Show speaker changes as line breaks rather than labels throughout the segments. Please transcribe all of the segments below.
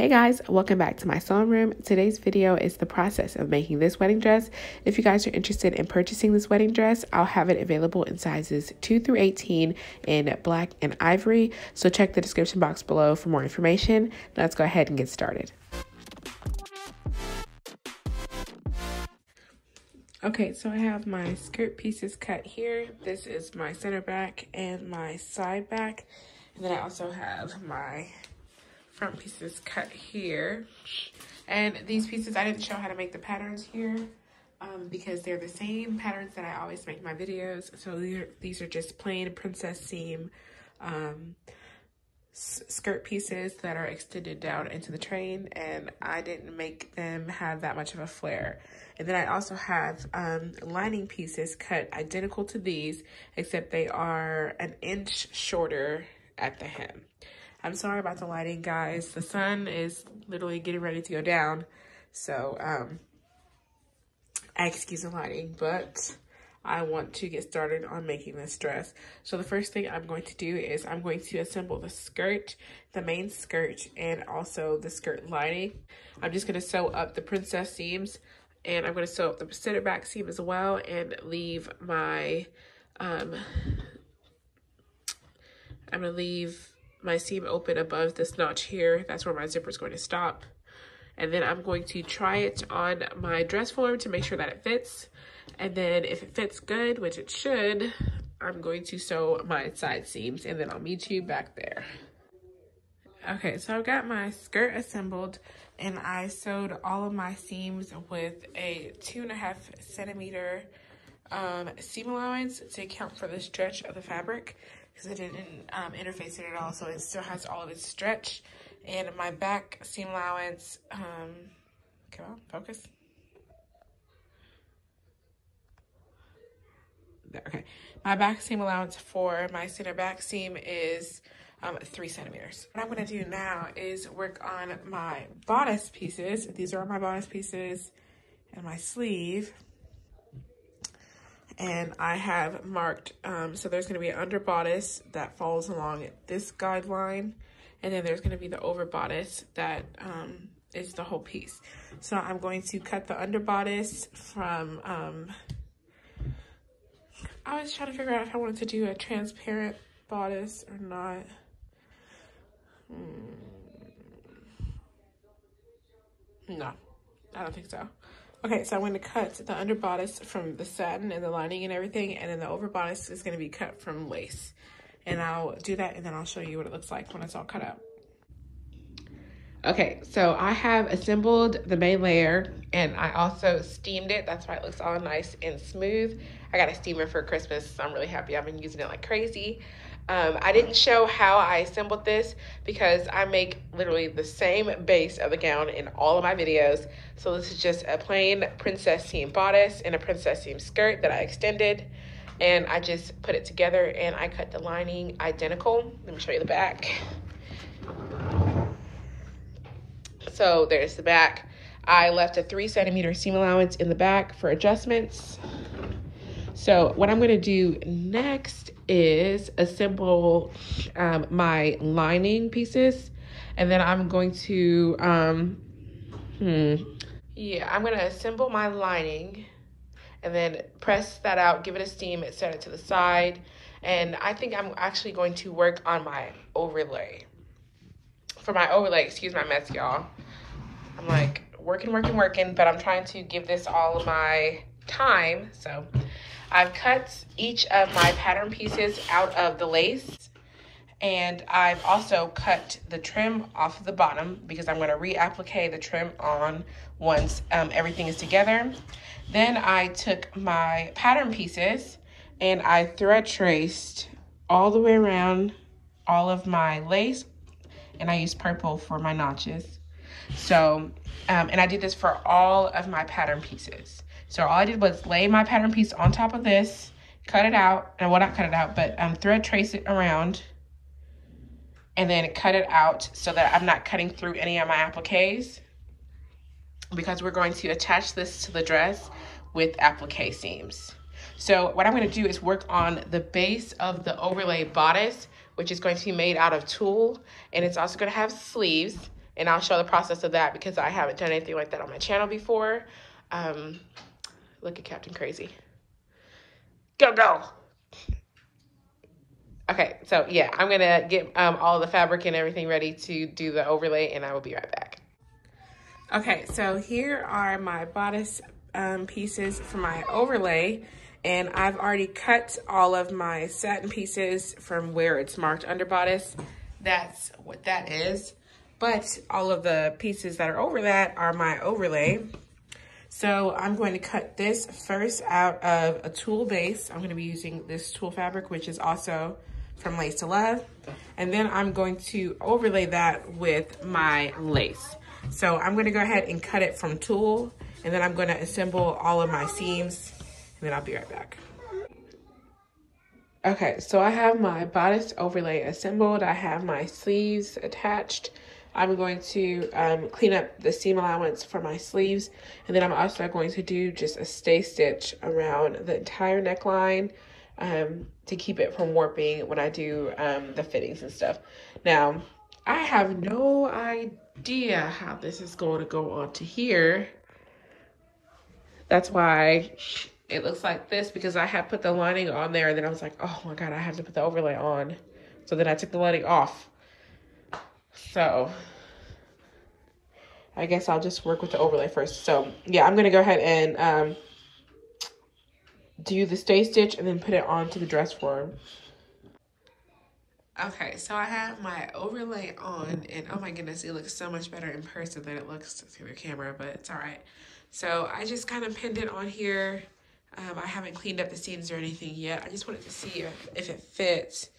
Hey guys, welcome back to my sewing room. Today's video is the process of making this wedding dress. If you guys are interested in purchasing this wedding dress, I'll have it available in sizes 2 through 18 in black and ivory. So check the description box below for more information. Let's go ahead and get started. Okay, so I have my skirt pieces cut here. This is my center back and my side back. And then I also have my front pieces cut here. And these pieces, I didn't show how to make the patterns here um, because they're the same patterns that I always make my videos. So these are just plain princess seam um, skirt pieces that are extended down into the train and I didn't make them have that much of a flare. And then I also have um, lining pieces cut identical to these, except they are an inch shorter at the hem. I'm sorry about the lighting, guys. The sun is literally getting ready to go down. So, um, I excuse the lighting, but I want to get started on making this dress. So the first thing I'm going to do is I'm going to assemble the skirt, the main skirt, and also the skirt lining. I'm just going to sew up the princess seams, and I'm going to sew up the center back seam as well, and leave my, um, I'm going to leave my seam open above this notch here. That's where my zipper is going to stop. And then I'm going to try it on my dress form to make sure that it fits. And then if it fits good, which it should, I'm going to sew my side seams and then I'll meet you back there. Okay, so I've got my skirt assembled and I sewed all of my seams with a two and a half centimeter um, seam allowance to account for the stretch of the fabric because it didn't um, interface it at all. So it still has all of its stretch. And my back seam allowance, um, come on, focus. There, okay. My back seam allowance for my center back seam is um, three centimeters. What I'm gonna do now is work on my bodice pieces. These are my bodice pieces and my sleeve and I have marked, um, so there's gonna be an under bodice that follows along this guideline, and then there's gonna be the over bodice that um, is the whole piece. So I'm going to cut the under bodice from, um, I was trying to figure out if I wanted to do a transparent bodice or not. Hmm. No, I don't think so. Okay, so I'm going to cut the under bodice from the satin and the lining and everything, and then the over bodice is going to be cut from lace. And I'll do that, and then I'll show you what it looks like when it's all cut out. Okay, so I have assembled the main layer, and I also steamed it. That's why it looks all nice and smooth. I got a steamer for Christmas, so I'm really happy. I've been using it like crazy. Um, I didn't show how I assembled this because I make literally the same base of the gown in all of my videos. So this is just a plain princess seam bodice and a princess seam skirt that I extended. And I just put it together and I cut the lining identical. Let me show you the back. So there's the back. I left a three centimeter seam allowance in the back for adjustments. So what I'm gonna do next is assemble um, my lining pieces and then I'm going to, um, hmm, yeah, I'm gonna assemble my lining and then press that out, give it a steam, set it to the side. And I think I'm actually going to work on my overlay. For my overlay, excuse my mess, y'all. I'm like working, working, working, but I'm trying to give this all of my time. So I've cut each of my pattern pieces out of the lace and I've also cut the trim off of the bottom because I'm going to reapplique the trim on once um, everything is together. Then I took my pattern pieces and I thread traced all the way around all of my lace and I used purple for my notches. So, um, and I did this for all of my pattern pieces. So all I did was lay my pattern piece on top of this, cut it out, and well, not cut it out, but um, thread trace it around, and then cut it out so that I'm not cutting through any of my appliques because we're going to attach this to the dress with applique seams. So what I'm going to do is work on the base of the overlay bodice, which is going to be made out of tulle, and it's also going to have sleeves and I'll show the process of that because I haven't done anything like that on my channel before. Um, look at Captain Crazy. Go, go. Okay, so yeah, I'm gonna get um, all the fabric and everything ready to do the overlay and I will be right back. Okay, so here are my bodice um, pieces for my overlay and I've already cut all of my satin pieces from where it's marked under bodice. That's what that is. But all of the pieces that are over that are my overlay. So I'm going to cut this first out of a tulle base. I'm going to be using this tulle fabric, which is also from Lace to Love. And then I'm going to overlay that with my lace. So I'm gonna go ahead and cut it from tulle and then I'm gonna assemble all of my seams and then I'll be right back. Okay, so I have my bodice overlay assembled. I have my sleeves attached. I'm going to um, clean up the seam allowance for my sleeves. And then I'm also going to do just a stay stitch around the entire neckline um, to keep it from warping when I do um, the fittings and stuff. Now, I have no idea how this is going to go onto here. That's why it looks like this because I had put the lining on there and then I was like, oh my God, I have to put the overlay on. So then I took the lining off. So I guess I'll just work with the overlay first. So yeah, I'm to go ahead and um, do the stay stitch and then put it onto the dress form. Okay, so I have my overlay on, and oh my goodness, it looks so much better in person than it looks through the camera, but it's all right. So I just kind of pinned it on here. Um, I haven't cleaned up the seams or anything yet. I just wanted to see if, if it fits,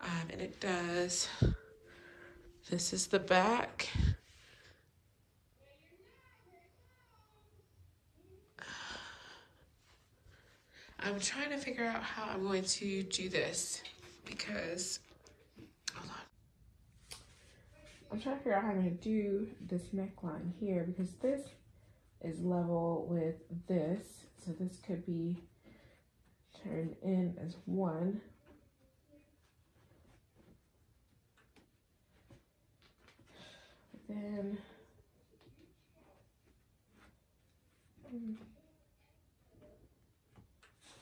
um, and it does. This is the back. I'm trying to figure out how I'm going to do this because hold on. I'm trying to figure out how I'm going to do this neckline here because this is level with this. So this could be turned in as one. Then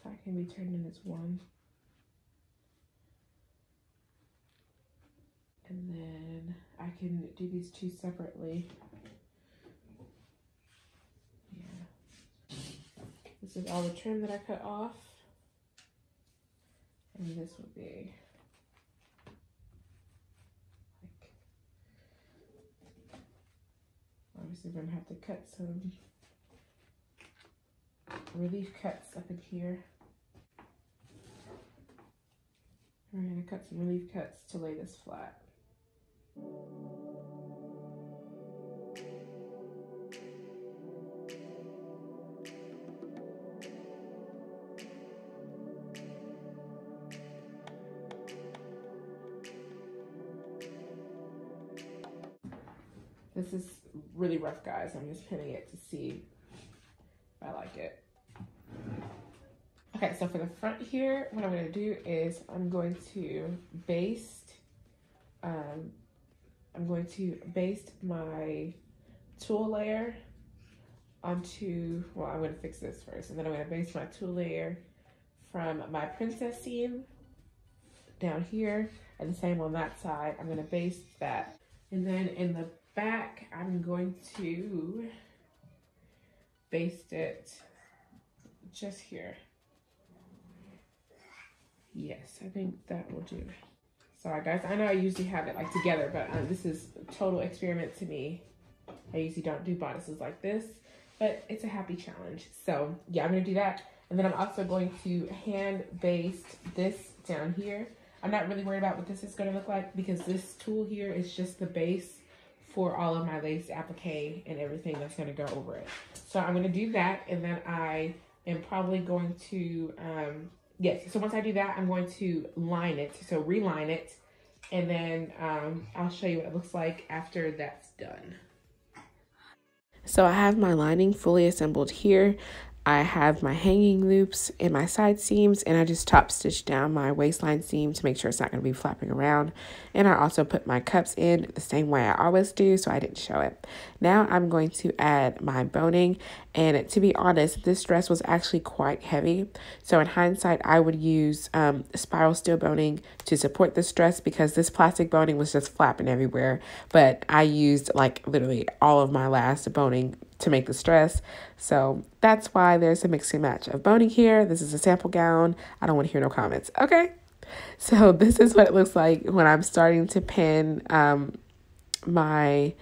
that can be turned in as one. And then I can do these two separately. Yeah. This is all the trim that I cut off. And this would be obviously we're gonna have to cut some relief cuts up in here. We're gonna cut some relief cuts to lay this flat. This is really rough, guys. I'm just pinning it to see if I like it. Okay, so for the front here, what I'm going to do is I'm going to baste um, I'm going to baste my tulle layer onto, well, I'm going to fix this first, and then I'm going to baste my tulle layer from my princess seam down here, and the same on that side. I'm going to baste that. And then in the back, I'm going to baste it just here. Yes, I think that will do. Sorry guys, I know I usually have it like together, but um, this is a total experiment to me. I usually don't do bodices like this, but it's a happy challenge. So yeah, I'm gonna do that. And then I'm also going to hand baste this down here. I'm not really worried about what this is gonna look like because this tulle here is just the base for all of my lace applique and everything that's gonna go over it. So I'm gonna do that and then I am probably going to um, yes, so once I do that, I'm going to line it. So reline it. And then um, I'll show you what it looks like after that's done. So I have my lining fully assembled here. I have my hanging loops in my side seams and I just top stitch down my waistline seam to make sure it's not going to be flapping around. And I also put my cups in the same way I always do so I didn't show it. Now I'm going to add my boning and to be honest this dress was actually quite heavy. So in hindsight I would use um, spiral steel boning to support this dress because this plastic boning was just flapping everywhere. But I used like literally all of my last boning to make the dress. So that's why there's a mix and match of boning here. This is a sample gown. I don't want to hear no comments. Okay. So this is what it looks like when I'm starting to pin um, my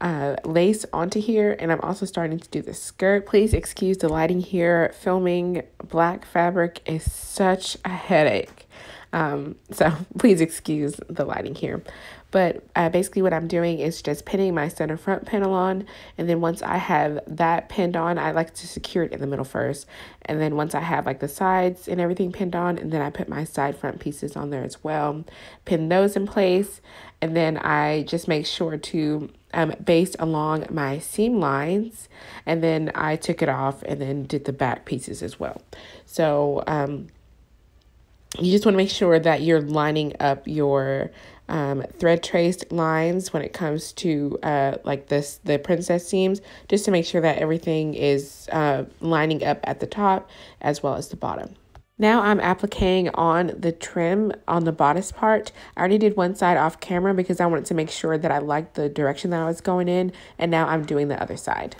uh, lace onto here and I'm also starting to do the skirt. Please excuse the lighting here. Filming black fabric is such a headache. Um, so please excuse the lighting here. But uh, basically what I'm doing is just pinning my center front panel on. And then once I have that pinned on, I like to secure it in the middle first. And then once I have like the sides and everything pinned on, and then I put my side front pieces on there as well. Pin those in place. And then I just make sure to um, baste along my seam lines. And then I took it off and then did the back pieces as well. So, um, you just want to make sure that you're lining up your um, thread traced lines when it comes to uh, like this the princess seams just to make sure that everything is uh, lining up at the top as well as the bottom. Now I'm appliquing on the trim on the bodice part. I already did one side off camera because I wanted to make sure that I liked the direction that I was going in and now I'm doing the other side.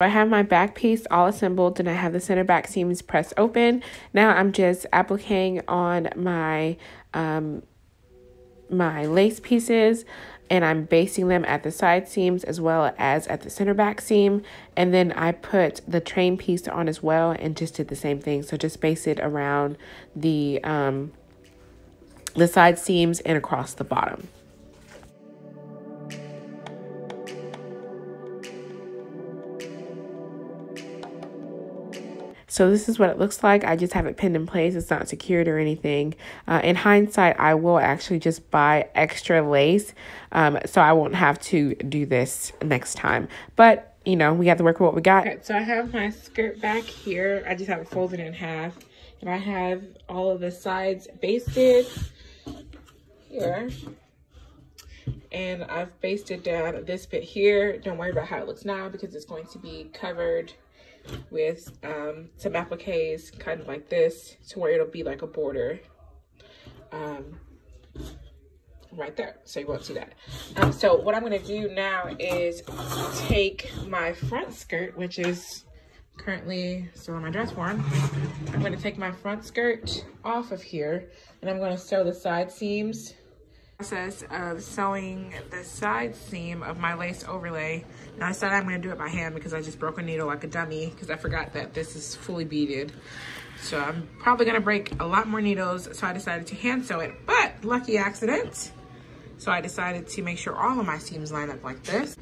I have my back piece all assembled and I have the center back seams pressed open. Now I'm just appliquing on my um, my lace pieces and I'm basting them at the side seams as well as at the center back seam. And then I put the train piece on as well and just did the same thing. So just base it around the, um, the side seams and across the bottom. So this is what it looks like. I just have it pinned in place. It's not secured or anything. Uh, in hindsight, I will actually just buy extra lace um, so I won't have to do this next time. But, you know, we have to work with what we got. So I have my skirt back here. I just have it folded in half. And I have all of the sides basted here and I've basted down this bit here. Don't worry about how it looks now because it's going to be covered with um, some appliques kind of like this to where it'll be like a border um, right there. So you won't see that. Um, so what I'm going to do now is take my front skirt, which is currently still on my dress form. I'm going to take my front skirt off of here and I'm going to sew the side seams process of sewing the side seam of my lace overlay. Now I said I'm gonna do it by hand because I just broke a needle like a dummy because I forgot that this is fully beaded. So I'm probably gonna break a lot more needles. So I decided to hand sew it, but lucky accident. So I decided to make sure all of my seams line up like this.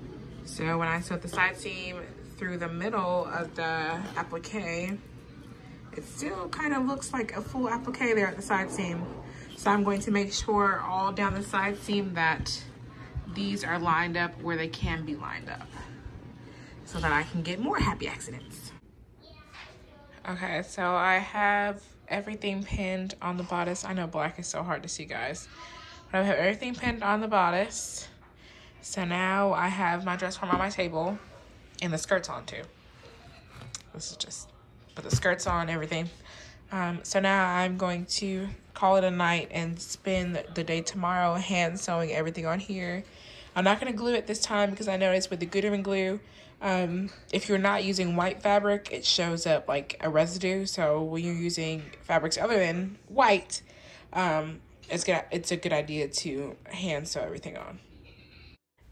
So when I sewed the side seam through the middle of the applique, it still kind of looks like a full applique there at the side seam. So I'm going to make sure all down the side seam that these are lined up where they can be lined up so that I can get more happy accidents. Okay, so I have everything pinned on the bodice. I know black is so hard to see, guys. But I have everything pinned on the bodice. So now I have my dress form on my table and the skirts on too. This is just put the skirts on, everything. Um, so now I'm going to call it a night and spend the day tomorrow hand sewing everything on here. I'm not going to glue it this time because I noticed with the Gütermann glue, um, if you're not using white fabric, it shows up like a residue. So when you're using fabrics other than white, um, it's, good, it's a good idea to hand sew everything on.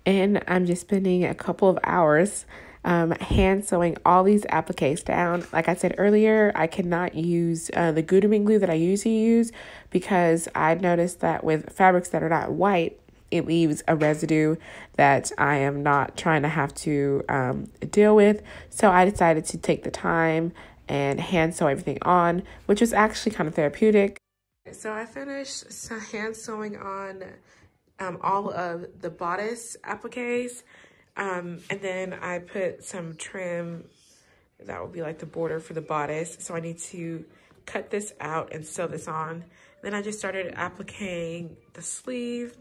And I'm just spending a couple of hours um, hand sewing all these appliques down. Like I said earlier, I cannot use uh, the Gütermann glue that I usually use because I noticed that with fabrics that are not white, it leaves a residue that I am not trying to have to um, deal with. So I decided to take the time and hand sew everything on, which was actually kind of therapeutic. So I finished hand sewing on um, all of the bodice appliques. Um, and then I put some trim, that will be like the border for the bodice. So I need to cut this out and sew this on. Then I just started appliquing the sleeve.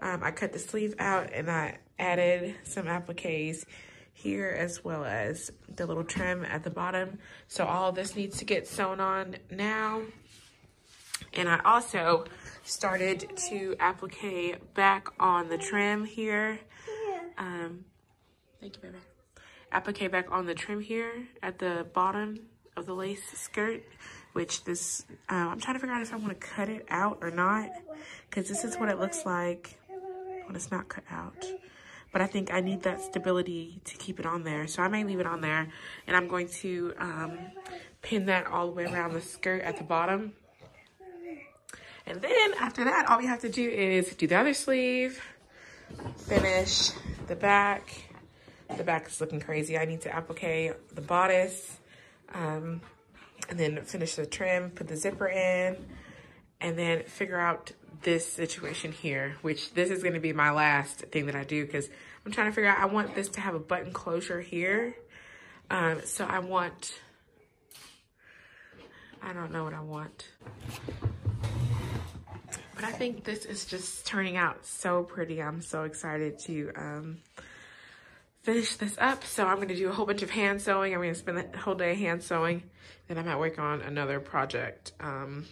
Um, I cut the sleeve out and I added some appliques here as well as the little trim at the bottom. So all this needs to get sewn on now. And I also started to applique back on the trim here. Um, thank you, baby. Applique back on the trim here at the bottom of the lace skirt, which this, uh, I'm trying to figure out if I want to cut it out or not, because this is what it looks like when it's not cut out. But I think I need that stability to keep it on there. So I may leave it on there, and I'm going to um, pin that all the way around the skirt at the bottom. And then after that, all we have to do is do the other sleeve, finish the back. The back is looking crazy. I need to applique the bodice, um, and then finish the trim, put the zipper in, and then figure out this situation here, which this is gonna be my last thing that I do because I'm trying to figure out, I want this to have a button closure here. Um, so I want, I don't know what I want. But I think this is just turning out so pretty. I'm so excited to um, finish this up. So I'm going to do a whole bunch of hand sewing. I'm to spend the whole day hand sewing. Then I might work on another project um,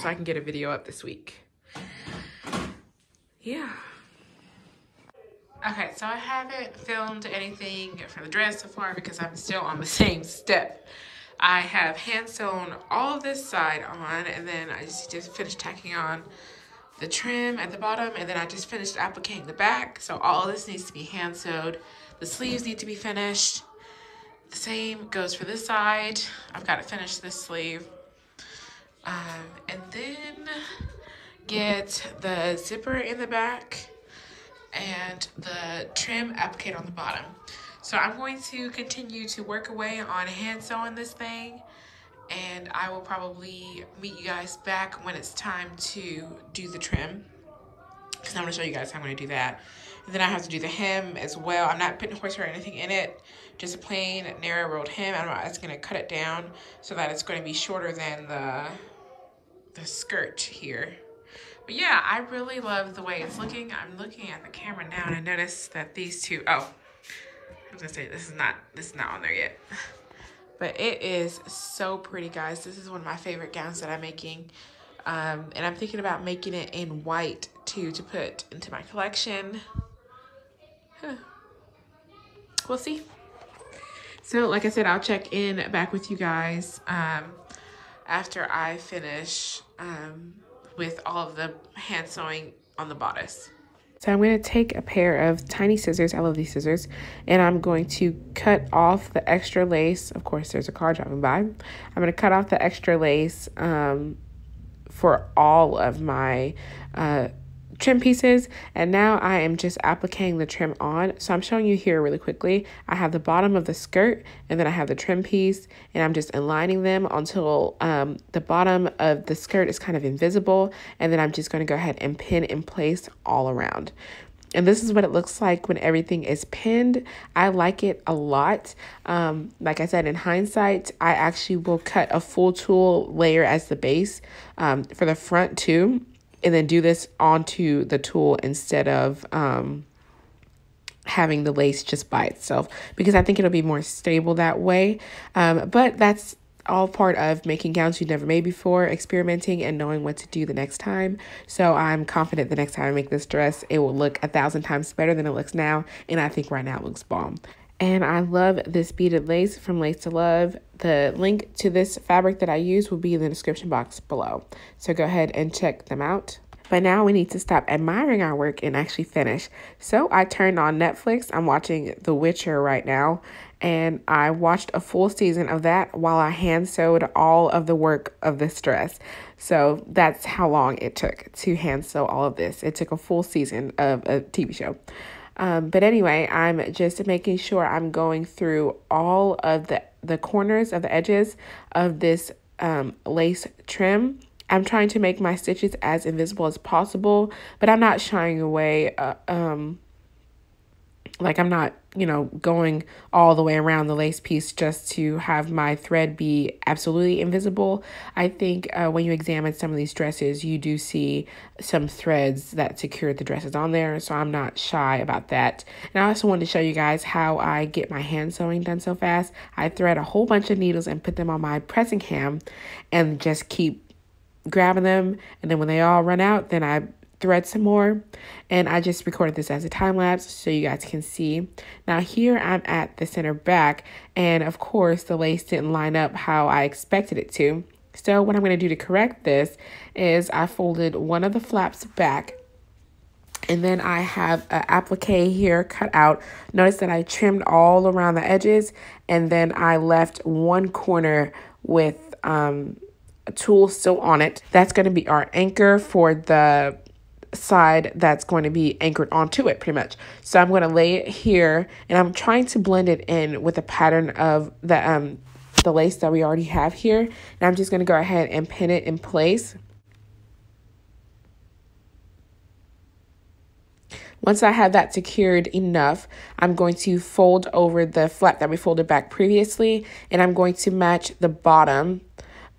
so I can get a video up this week. Yeah. Okay, so I haven't filmed anything for the dress so far because I'm still on the same step. I have hand sewn all this side on and then I just, just finished tacking on the trim at the bottom and then I just finished appliquing the back. So all this needs to be hand sewed. The sleeves need to be finished. The same goes for this side. I've got to finish this sleeve. Um, and then get the zipper in the back and the trim applicated on the bottom. So I'm going to continue to work away on hand sewing this thing and I will probably meet you guys back when it's time to do the trim because I'm going to show you guys how I'm going to do that. And then I have to do the hem as well. I'm not putting horsehair or anything in it, just a plain narrow rolled hem. I'm just going to cut it down so that it's going to be shorter than the, the skirt here. But yeah, I really love the way it's looking. I'm looking at the camera now and I noticed that these two, oh, I was gonna say this is not this is not on there yet. But it is so pretty, guys. This is one of my favorite gowns that I'm making. Um, and I'm thinking about making it in white too to put into my collection. Huh. We'll see. So like I said, I'll check in back with you guys um, after I finish um, with all of the hand sewing on the bodice. So I'm going to take a pair of tiny scissors, I love these scissors, and I'm going to cut off the extra lace. Of course, there's a car driving by. I'm going to cut off the extra lace um, for all of my uh, trim pieces and now I am just appliquing the trim on so I'm showing you here really quickly I have the bottom of the skirt and then I have the trim piece and I'm just aligning them until um, the bottom of the skirt is kind of invisible and then I'm just going to go ahead and pin in place all around and this is what it looks like when everything is pinned. I like it a lot. Um, like I said, in hindsight, I actually will cut a full tulle layer as the base um, for the front too and then do this onto the tulle instead of um, having the lace just by itself because I think it'll be more stable that way. Um, but that's all part of making gowns you've never made before, experimenting and knowing what to do the next time. So I'm confident the next time I make this dress, it will look a thousand times better than it looks now. And I think right now it looks bomb. And I love this beaded lace from Lace to Love. The link to this fabric that I use will be in the description box below. So go ahead and check them out. But now we need to stop admiring our work and actually finish. So I turned on Netflix. I'm watching The Witcher right now. And I watched a full season of that while I hand sewed all of the work of this dress. So that's how long it took to hand sew all of this. It took a full season of a TV show. Um, but anyway, I'm just making sure I'm going through all of the, the corners of the edges of this um, lace trim. I'm trying to make my stitches as invisible as possible, but I'm not shying away. Uh, um, like I'm not, you know, going all the way around the lace piece just to have my thread be absolutely invisible. I think uh, when you examine some of these dresses, you do see some threads that secure the dresses on there. So I'm not shy about that. And I also wanted to show you guys how I get my hand sewing done so fast. I thread a whole bunch of needles and put them on my pressing ham and just keep grabbing them. And then when they all run out, then I thread some more and I just recorded this as a time lapse so you guys can see. Now here I'm at the center back and of course the lace didn't line up how I expected it to. So what I'm going to do to correct this is I folded one of the flaps back and then I have an applique here cut out. Notice that I trimmed all around the edges and then I left one corner with um, a tulle still on it. That's going to be our anchor for the side that's going to be anchored onto it pretty much. So I'm going to lay it here and I'm trying to blend it in with the pattern of the um the lace that we already have here. And I'm just going to go ahead and pin it in place. Once I have that secured enough, I'm going to fold over the flap that we folded back previously and I'm going to match the bottom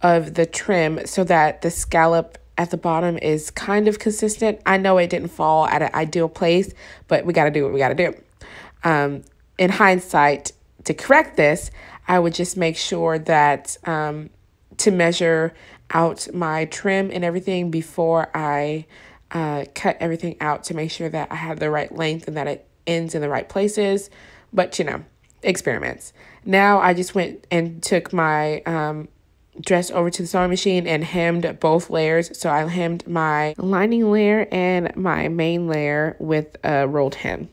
of the trim so that the scallop at the bottom is kind of consistent. I know it didn't fall at an ideal place, but we got to do what we got to do. Um, in hindsight, to correct this, I would just make sure that um, to measure out my trim and everything before I uh, cut everything out to make sure that I have the right length and that it ends in the right places. But you know, experiments. Now I just went and took my um, dress over to the sewing machine and hemmed both layers. So I hemmed my lining layer and my main layer with a rolled hem.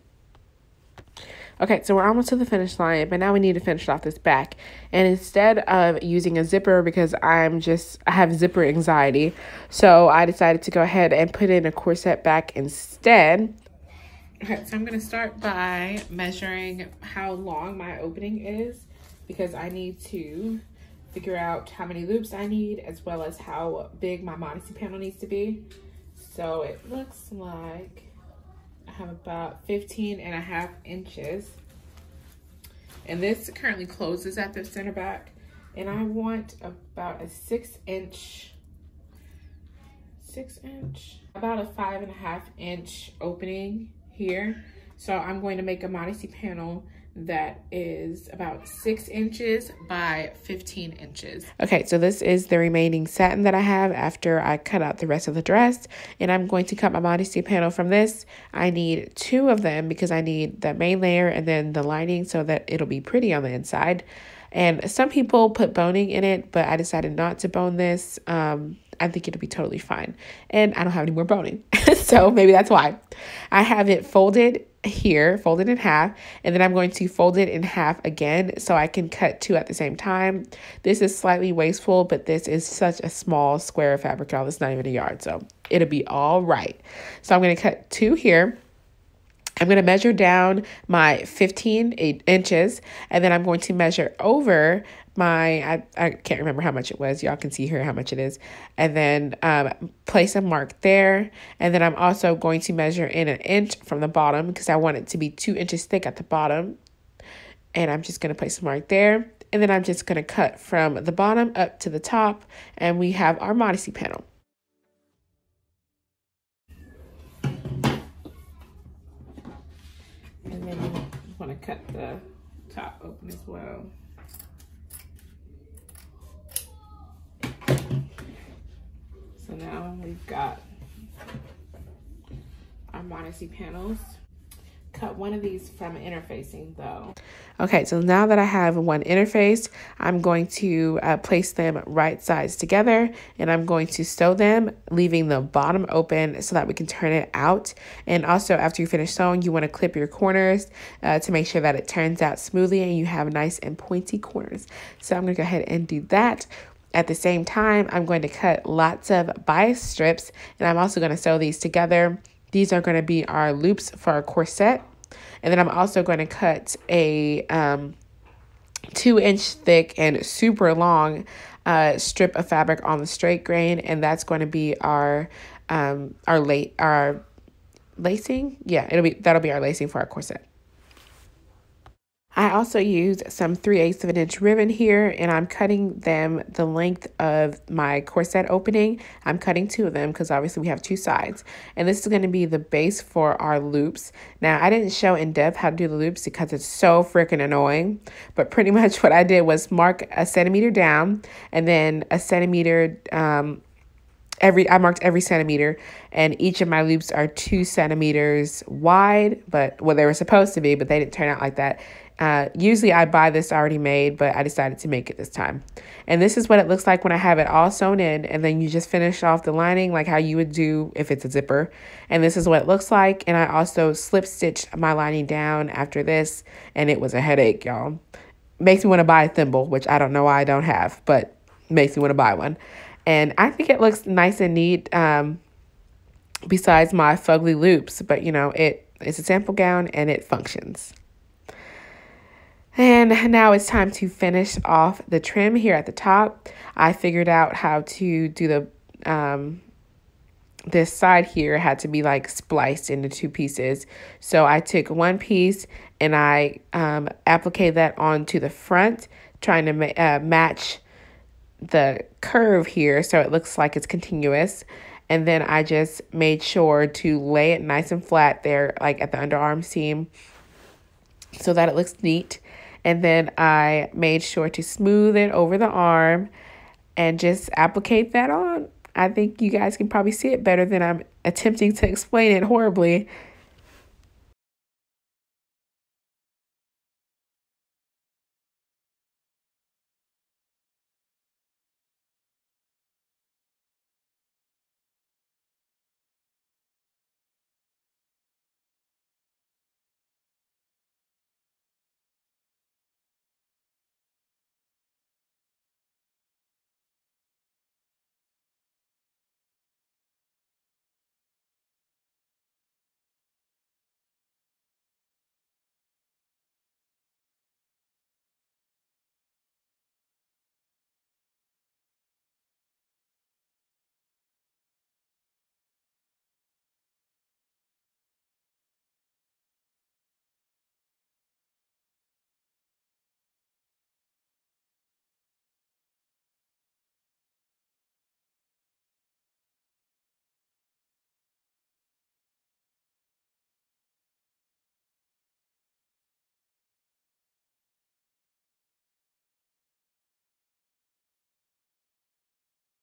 Okay, so we're almost to the finish line, but now we need to finish off this back. And instead of using a zipper, because I'm just, I have zipper anxiety, so I decided to go ahead and put in a corset back instead. Okay, so I'm to start by measuring how long my opening is, because I need to figure out how many loops I need as well as how big my modesty panel needs to be. So it looks like I have about 15 and a half inches. And this currently closes at the center back. And I want about a six inch, six inch, about a five and a half inch opening here. So I'm going to make a modesty panel that is about six inches by 15 inches. Okay, so this is the remaining satin that I have after I cut out the rest of the dress. And I'm going to cut my modesty panel from this. I need two of them because I need the main layer and then the lining so that it'll be pretty on the inside. And some people put boning in it, but I decided not to bone this. Um, I think it'll be totally fine. And I don't have any more boning. so maybe that's why. I have it folded here, fold it in half, and then I'm going to fold it in half again so I can cut two at the same time. This is slightly wasteful, but this is such a small square of fabric, y'all. It's not even a yard, so it'll be all right. So I'm going to cut two here. I'm going to measure down my 15 eight inches, and then I'm going to measure over my I, I can't remember how much it was. Y'all can see here how much it is. And then um, place a mark there. And then i'm also going to measure in an inch from the bottom because i want it to be two inches thick at the bottom. And i'm just going to place a mark there. And then i'm just going to cut from the bottom up to the top and we have our modesty panel and then you want to cut the top open as well. So now we've got our modesty panels cut one of these from interfacing though. Okay, so now that I have one interface, I'm going to uh, place them right sides together and I'm going to sew them, leaving the bottom open so that we can turn it out. And also after you finish sewing, you want to clip your corners uh, to make sure that it turns out smoothly and you have nice and pointy corners. So I'm going to go ahead and do that. At the same time, I'm going to cut lots of bias strips and I'm also going to sew these together. These are going to be our loops for our corset. And then I'm also going to cut a um, two inch thick and super long uh, strip of fabric on the straight grain. And that's going to be our, um, our late, our lacing. Yeah, it'll be, that'll be our lacing for our corset. I also used some 3 eighths of an inch ribbon here and I'm cutting them the length of my corset opening. I'm cutting two of them because obviously we have two sides. And this is going to be the base for our loops. Now I didn't show in depth how to do the loops because it's so freaking annoying. But pretty much what I did was mark a centimeter down and then a centimeter um, every I marked every centimeter and each of my loops are two centimeters wide but well they were supposed to be but they didn't turn out like that uh, usually I buy this already made, but I decided to make it this time. And this is what it looks like when I have it all sewn in and then you just finish off the lining like how you would do if it's a zipper. And this is what it looks like. And I also slip stitched my lining down after this and it was a headache, y'all. Makes me want to buy a thimble, which I don't know why I don't have, but makes me want to buy one. And I think it looks nice and neat um, besides my fugly loops, but you know, it it's a sample gown and it functions. And now it's time to finish off the trim here at the top. I figured out how to do the, um, this side here had to be like spliced into two pieces. So I took one piece and I um, appliqued that onto the front, trying to ma uh, match the curve here so it looks like it's continuous. And then I just made sure to lay it nice and flat there, like at the underarm seam, so that it looks neat. And then I made sure to smooth it over the arm and just applicate that on. I think you guys can probably see it better than I'm attempting to explain it horribly.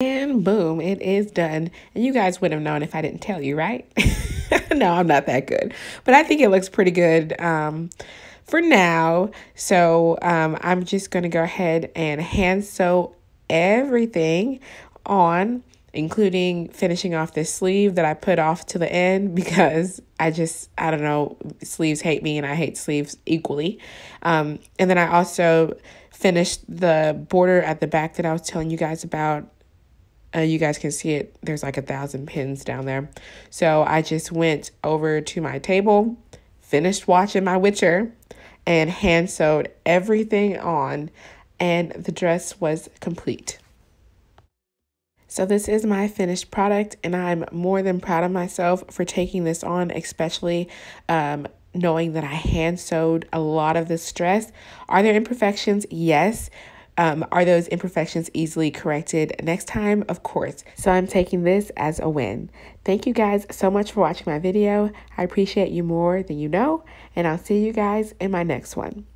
And boom, it is done. And you guys would have known if I didn't tell you, right? no, I'm not that good. But I think it looks pretty good um, for now. So um, I'm just going to go ahead and hand sew everything on including finishing off this sleeve that I put off to the end because I just, I don't know, sleeves hate me and I hate sleeves equally. Um, and then I also finished the border at the back that I was telling you guys about uh, you guys can see it. There's like a thousand pins down there. So I just went over to my table, finished watching my Witcher, and hand sewed everything on, and the dress was complete. So this is my finished product, and I'm more than proud of myself for taking this on, especially um, knowing that I hand sewed a lot of this dress. Are there imperfections? Yes. Um, are those imperfections easily corrected next time? Of course. So I'm taking this as a win. Thank you guys so much for watching my video. I appreciate you more than you know, and I'll see you guys in my next one.